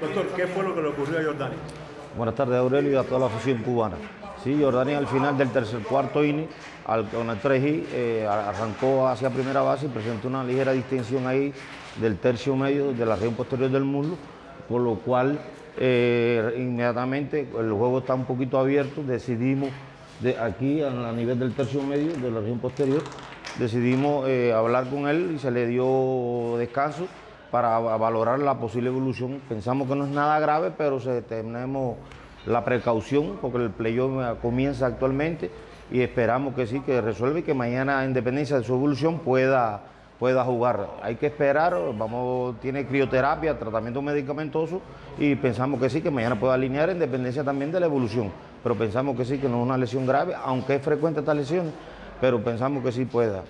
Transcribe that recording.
Doctor, ¿qué fue lo que le ocurrió a Jordani? Buenas tardes Aurelio y a toda la afición cubana. Sí, Jordani al final del tercer cuarto inning, con el 3 eh, arrancó hacia primera base y presentó una ligera distensión ahí del tercio medio de la región posterior del muslo, por lo cual eh, inmediatamente el juego está un poquito abierto, decidimos de aquí a, nivel del tercio medio de la región posterior, decidimos eh, hablar con él y se le dio descanso para valorar la posible evolución. Pensamos que no es nada grave, pero tenemos la precaución porque el playoff comienza actualmente y esperamos que sí, que resuelva y que mañana, en dependencia de su evolución, pueda, pueda jugar. Hay que esperar, vamos, tiene crioterapia, tratamiento medicamentoso y pensamos que sí, que mañana pueda alinear en dependencia también de la evolución. Pero pensamos que sí, que no es una lesión grave, aunque es frecuente esta lesión, pero pensamos que sí pueda.